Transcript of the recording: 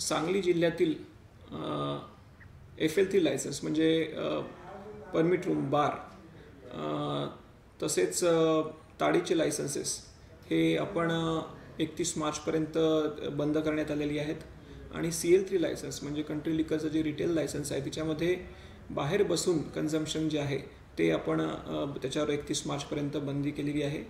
सांगली जिल्ह्यातील F L three licence म्हणजे permit room bar तसेच ताडीचे लायसन्सेस हे आपण एकतीस मार्चपर्यंत बंद करण्यात आलेली आहेत. आणि सी एल थ्री लायसन्स म्हणजे कंट्री लिकरचं जे रिटेल लायसन्स आहे त्याच्यामध्ये बाहेर बसून कन्झम्पशन जे आहे ते आपण त्याच्यावर एकतीस मार्चपर्यंत बंदी केलेली आहे.